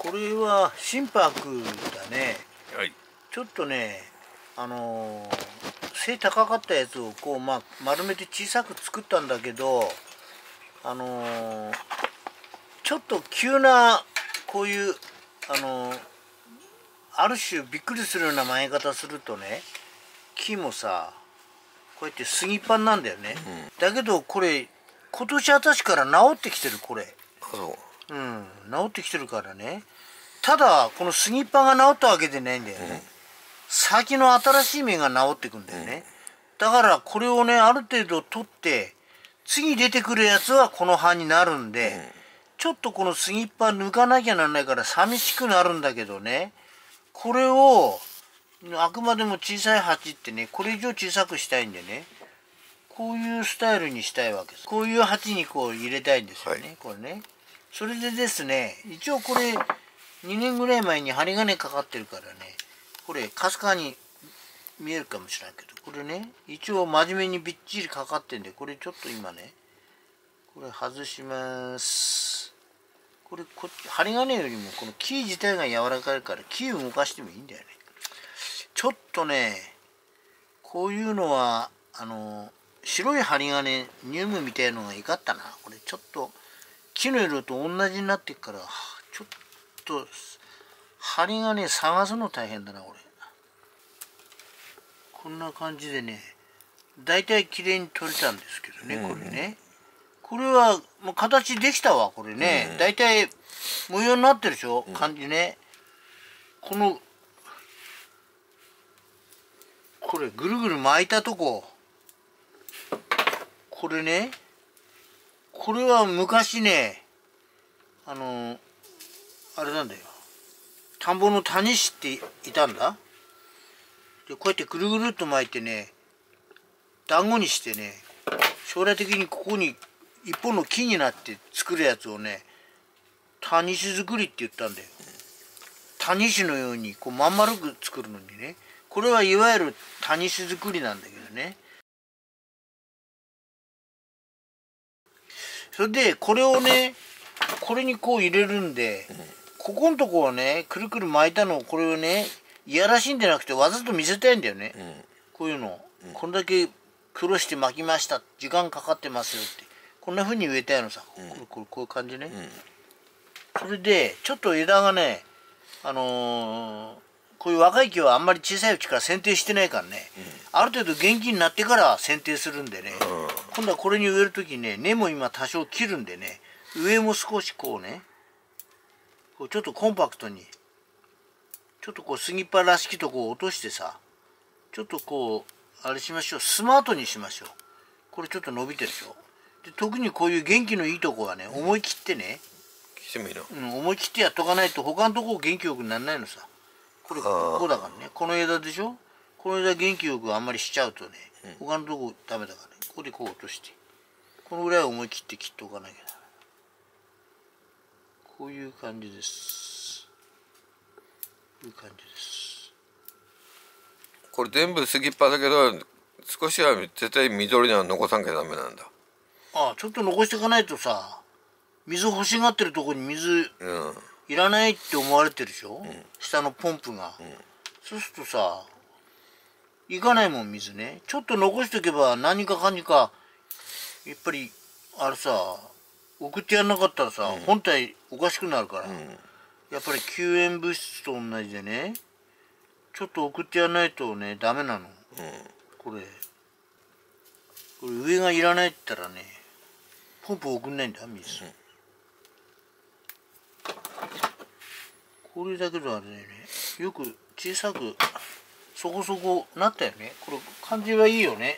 これは心拍だね。はい。ちょっとねあのー背高かったやつをこう、まあ、丸めて小さく作ったんだけどあのーちょっと急なこういうあのーある種びっくりするような曲げ方するとね木もさこうやって杉っぱんなんだよね、だけどこれ今年私から治ってきてるこれううん。治ってきてるからね。ただこの杉っぱが治ったわけでないんだよね、先の新しい芽が治ってくんだよね、だからこれをねある程度取って次出てくるやつはこの葉になるんで、ちょっとこの杉っぱ抜かなきゃなんないから寂しくなるんだけどね。これをあくまでも小さい鉢ってねこれ以上小さくしたいんでね。こういうスタイルにしたいわけです。こういう鉢にこう入れたいんですよね、はい。これねそれでですね一応これ2年ぐらい前に針金かかってるからねこれかすかに見えるかもしれないけどこれね一応真面目にびっちりかかってんでこれちょっと今ねこれ外します。これこ針金よりもこの木自体が柔らかいから木を動かしてもいいんだよね。ちょっとねこういうのはあの白い針金ニュームみたいのがいかったな。これちょっと木の色と同じになってっからはあちょっと針金探すの大変だなこれこんな感じでね大体綺麗に取れたんですけどねこれね、これはもう形できたわこれね、大体模様になってるでしょ、感じね。このこれぐるぐる巻いたとこ。これねこれは昔ねあのあれなんだよ。田んぼの谷師っていたんだ。でこうやってぐるぐるっと巻いてね団子にしてね将来的にここに一本の木になって作るやつをね谷師作りって言ったんだよ。谷師のようにこうまん丸く作るのにね。これはいわゆる谷師作りなんだけどね。それでこれをねこれにこう入れるんでここのとこをねくるくる巻いたのをこれをねいやらしいんじゃなくてわざと見せたいんだよね、こういうの、こんだけ苦労して巻きました。時間かかってますよって。こんな風に植えたいのさ、これこれこういう感じね、それでちょっと枝がねあのーこういう若い木はあんまり小さいうちから剪定してないからね、ある程度元気になってから剪定するんでね、今度はこれに植える時ね根も今多少切るんでね上も少しこうねこうちょっとコンパクトにちょっとこう杉っぱらしきとこを落としてさちょっとこうあれしましょう。スマートにしましょう。これちょっと伸びてるでしょ。で特にこういう元気のいいとこはね思い切ってね、うん、思い切ってやっとかないと他のとこ元気よくならないのさ。これここだからね。この枝でしょ？この枝元気よくあんまりしちゃうとね他のとこダメだから。ねここでこう落として。このぐらい思い切って切っておかなきゃこういう感じです。こういう感じです。これ全部杉っぱだけど少しは絶対緑には残さんきゃダメなんだ。ああちょっと残していかないとさ水欲しがってるとこに水うん。いらないって思われてるでしょ、下のポンプが、そうするとさいかないもん水ね。ちょっと残しておけば何かかにかやっぱりあれさ送ってやんなかったらさ、本体おかしくなるから、やっぱり救援物質と同じでねちょっと送ってやんないとねダメなの、これこれ上がいらないって言ったらねポンプ送んないんだ水、これだけどあれだよねよく小さくそこそこなったよね。これ感じはいいよね、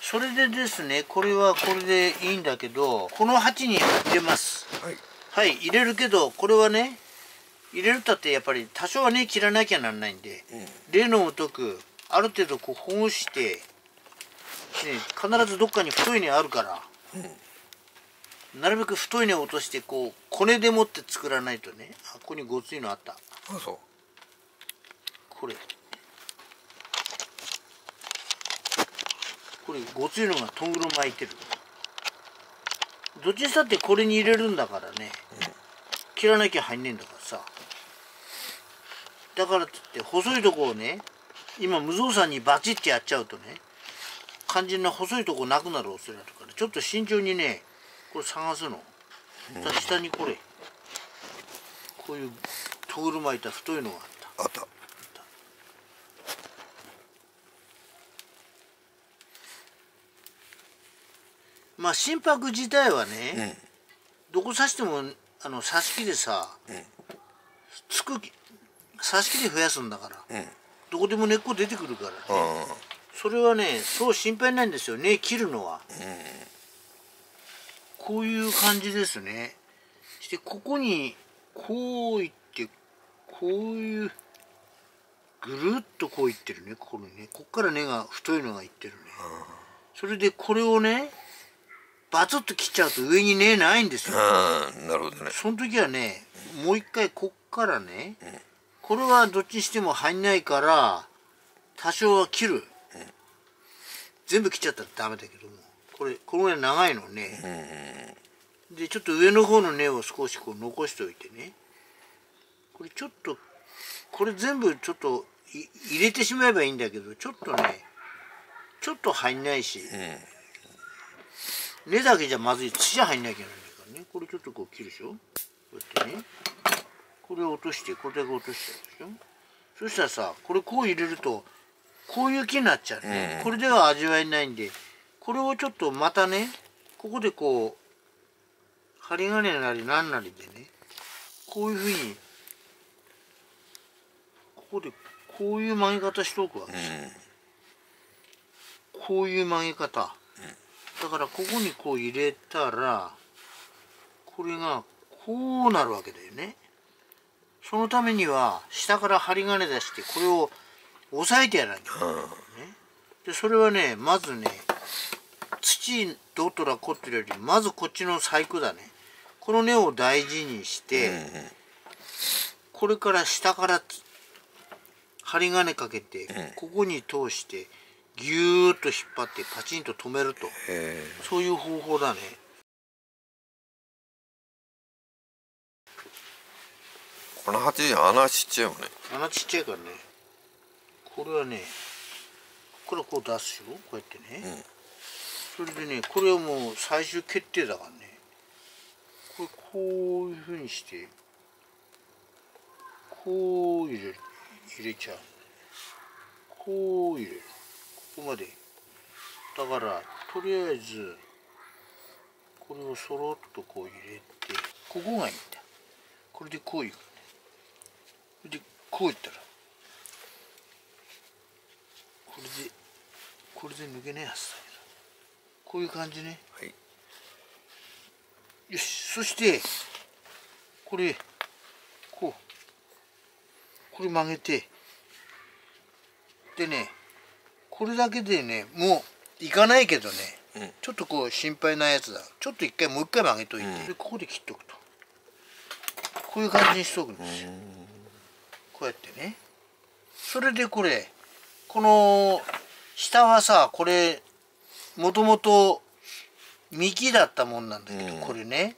それでですねこれはこれでいいんだけどこの鉢に入れます。はい。はい入れるけどこれはね入れるったってやっぱり多少はね切らなきゃなんないんで、例のごとくある程度こう保護して、ね、必ずどっかに太い根あるから、なるべく太い根を落としてこうコネでもって作らないとねあここにごついのあった。あそう。これれごついのがとんぐろ巻いてるどっちにしたってこれに入れるんだからね、切らなきゃ入んねえんだからさ。さだからって言って細いとこをね今無造作にバチッてやっちゃうとね肝心な細いとこなくなる恐れあるからちょっと慎重にねこれ探すの、だから下にこれ。こういうトール巻いた太いのがあった。あったまあ心拍自体はね、どこ刺してもあの刺し木でさ、つく刺し木で増やすんだから、うんどこでも根っこ出てくるからね、うんそれはねそう心配ないんですよ根切るのは、こういう感じですね。してここにこういってこういうぐるっとこういってるねここにね。こっから根が太いのがいってるね、それでこれをねバツッと切っちゃうと上に根ないんですよ、うんなるほどね。その時はねもう一回こっからね、これはどっちにしても入んないから多少は切る、全部切っちゃったらダメだけどもこれこのぐらい長いのね、でちょっと上の方の根を少しこう残しておいてね。これちょっとこれ全部ちょっとい入れてしまえばいいんだけどちょっとねちょっと入んないし、根だけじゃまずい土入んなきゃいけないからね。これちょっとこう切るでしょ。こうやってね。これを落としてこれだけ落としちゃうでしょ。そしたらさこれこう入れるとこういう木になっちゃうね、これでは味わいないんでこれをちょっとまたねここでこう針金なり何なりでねこういうふうにここでこういう曲げ方しておくわけ。ですよ、こういう曲げ方、だからここにこう入れたらこれがこうなるわけだよね。そのためには下から針金出してこれを押さえてやらなきゃいけない、ね、でそれはねまずね土どうとらこってるよりまずこっちの細工だね。この根を大事にして、これから下からつ針金かけて、ここに通してぎゅーっと引っ張ってパチンと止めると。へそういう方法だね。この鉢穴ちっちゃいもんね。穴ちっちゃいからね。これはねこれこう出すよ。こうやってね、それでねこれはもう最終決定だからね。これこういうふうにしてこう入れる入れちゃう。こう入れるここまで。だからとりあえずこれをそろっとこう入れてここがいいんだ。これでこういくね。でこういったらこれでこれで抜けねえはずだけど。こういう感じね。はい。よし。そしてこれこう。これ曲げて。でねこれだけでねもういかないけどね、うん。ちょっとこう心配なやつだ。ちょっと一回もう一回曲げといて、でここで切っておくと。こういう感じにしておくんです。よこうやってね。それでこれこの下はさこれもともと幹だったもんなんだけど、うん。これね、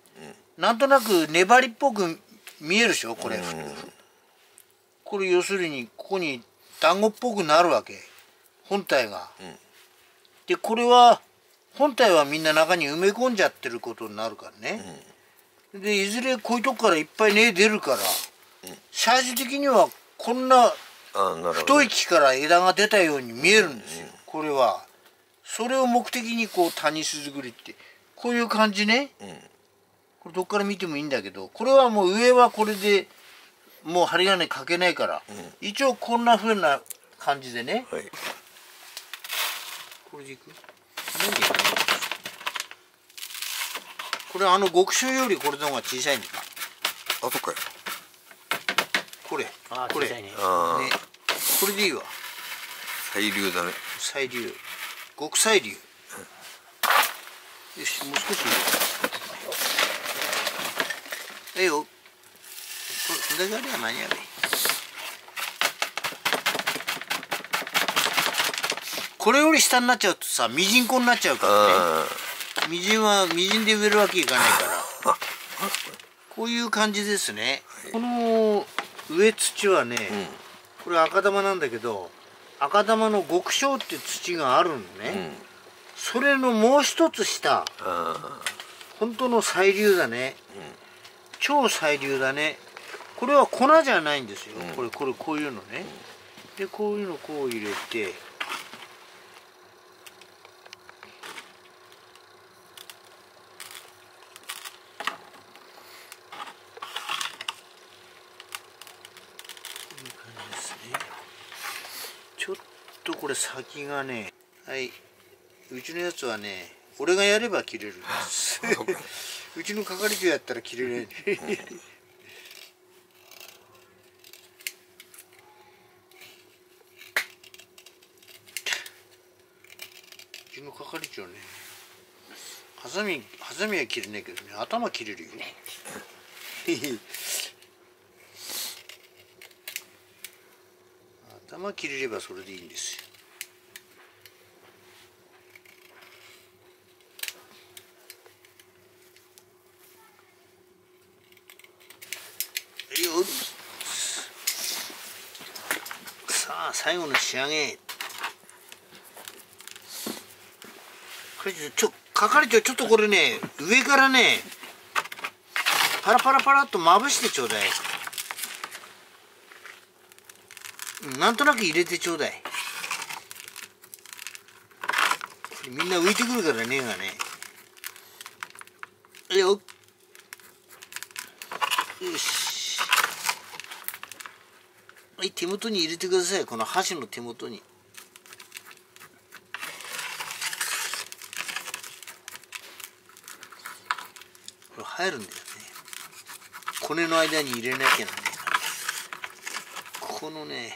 なんとなく粘りっぽく見えるでしょ？これ、これ要するにここに団子っぽくなるわけ本体が、でこれは本体はみんな中に埋め込んじゃってることになるからね、でいずれこういうとこからいっぱい根出るから、最終的にはこんな太い木から枝が出たように見えるんですよ、これは。それを目的にこう谷巣作りってこういう感じね、これどっから見てもいいんだけどこれはもう上はこれでもう針金かけないから、一応こんな風な感じでね。はいこれでいく？何でいくこれあの極小よりこれの方が小さいんだ。よあそっか。よこれ。これ。小さいね。ね。これでいいわ。細流だね。細流。極細流。よしもう少し。ええよ。これそれだけあれば間に合うべこれより下になっちゃうとさミジンコになっちゃうからね。あみじんはみじんで植えるわけいかないから。こういう感じですね。この植え土はね、うん。これ赤玉なんだけど赤玉の極小って土があるのね、うん。それのもう一つ下あ本当の細粒だね、超細粒だね。これは粉じゃないんですよ、うん。これこれこういうのね、でこういうのこう入れてこういう感じですねちょっとこれ先がねはい。うちのやつはね俺がやれば切れるんです。うちの係長やったら切れない、うちの係長ねハサミハサミは切れないけどね頭切れるよ。頭切れればそれでいいんですよよっさあ最後の仕上げ。これちょ係長ちょっとこれね上からねパラパラパラっとまぶしてちょうだい。なんとなく入れてちょうだい。みんな浮いてくるからねがね。よよし。い手元に入れてください。この箸の手元に。これ入るんだよね。コネの間に入れなきゃなんねえからこのね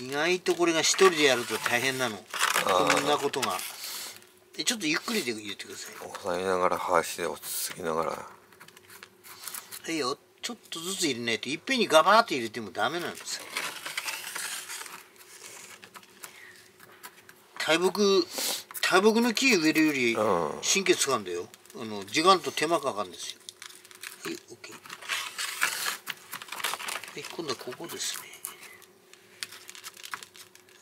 意外とこれが一人でやると大変なの。こんなことが。でちょっとゆっくりで言ってください。押さえながら箸で落ち着きながら。はいよちょっとずつ入れないといっぺんにガバーッと入れてもダメなんですよ。大木大木の木植えるよりうん。神経使うんだよ。あの時間と手間かかるんですよ。はい OK はい今度はここですね。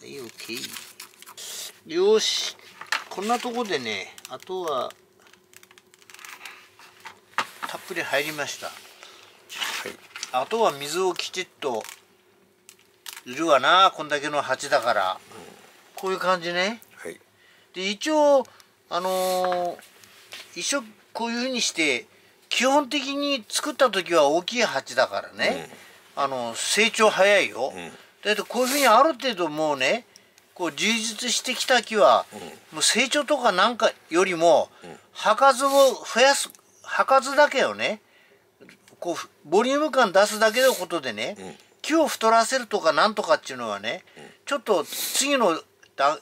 はい OK よし。こんなとこでねあとはたっぷり入りました。はいあとは水をきちっといるわなこんだけの鉢だから、こういう感じね。はい。で一応あのー一緒こういうふうにして基本的に作った時は大きい鉢だからね、あの成長早いよ、ん。だけどこういうふうにある程度もうねこう充実してきた木は、もう成長とかなんかよりも、葉数を増やす葉数だけをねこうボリューム感出すだけのことでね、木を太らせるとかなんとかっていうのはね、ちょっと次のだ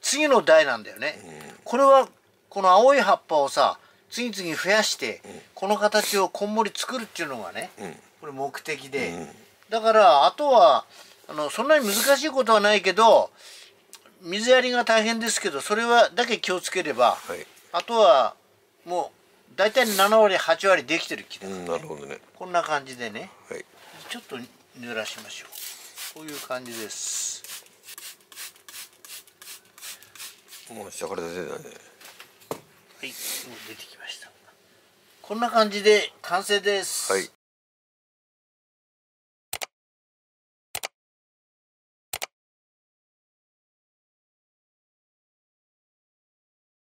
次の代なんだよね、これはこの青い葉っぱをさ次々増やして、この形をこんもり作るっていうのがね、うん。これ目的で、うん。だからあとはあのそんなに難しいことはないけど水やりが大変ですけどそれはだけ気をつければ、はい。あとはもう大体7割8割できてる木だから、うんなるほどね。こんな感じでね。はい。ちょっと濡らしましょう。こういう感じです。もう下から出てたね。はいもう出てきました。こんな感じで完成です。はい